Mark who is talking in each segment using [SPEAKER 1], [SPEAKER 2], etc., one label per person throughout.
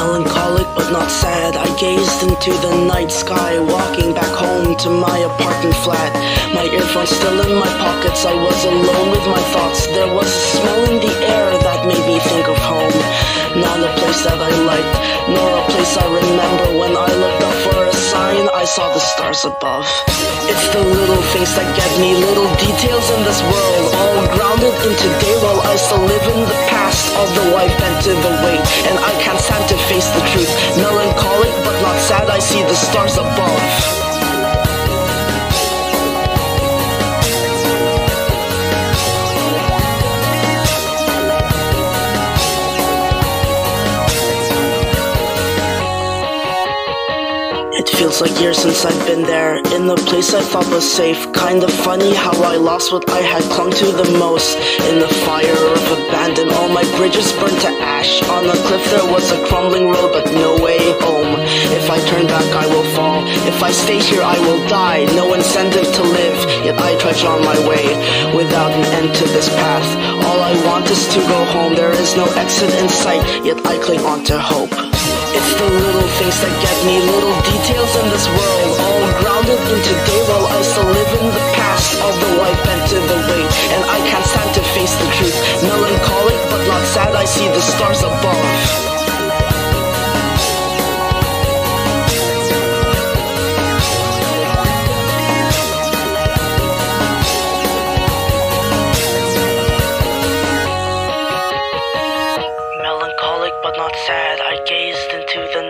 [SPEAKER 1] Melancholic but not sad, I gazed into the night sky, walking back home to my apartment flat. My earphones still in my pockets, I was alone with my thoughts. There was a smell in the air that made me think of home. Not a place that I liked, nor a place I remember. When I looked up for a sign, I saw the stars above. It's the little things that get me, little details in this world, all grounded in today while I still live in the past. Although I've bent to the weight, and I can't face the truth. Melancholic but not sad, I see the stars above. It feels like years since I've been there, in the place I thought was safe. Kinda funny how I lost what I had clung to the most. In the fire of abandon, all my bridges burned to ash. On the cliff there was a crumbling road, but no way home. If I turn back, I will fall. If I stay here, I will die. No incentive to live, yet I trudge on my way without an end to this path. All I want is to go home. There is no exit in sight, yet I cling on to hope. It's the little things that get me, little details and I can't stand to face the truth. Melancholic but not sad, I see the stars above. Melancholic but not sad,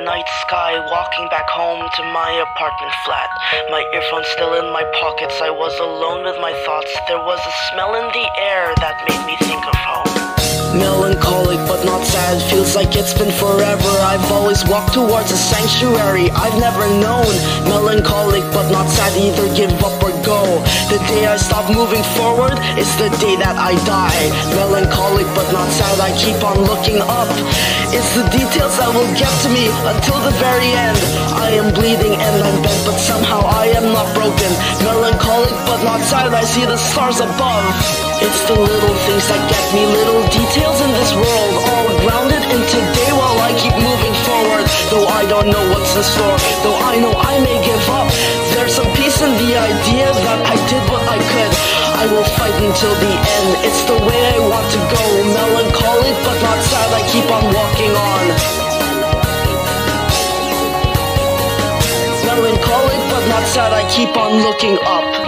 [SPEAKER 1] night sky, walking back home to my apartment flat. My earphones still in my pockets, I was alone with my thoughts. There was a smell in the air that made me think of home. Melancholic but not sad, feels like it's been forever. I've always walked towards a sanctuary I've never known. Melancholic but not sad, either give up or go. Day I stop moving forward is the day that I die. Melancholic but not sad, I keep on looking up. It's the details that will get to me until the very end. I am bleeding and I'm bent, but somehow I am not broken. Melancholic but not sad, I see the stars above. It's the little things that get me, little details in this world, all grounded in today while I keep moving forward. Though I don't know what's in store, though I know I may give up. There's some peace in the idea that I did what. I will fight until the end. It's the way I want to go. Melancholic but not sad. I keep on walking on. Melancholic but not sad. I keep on looking up.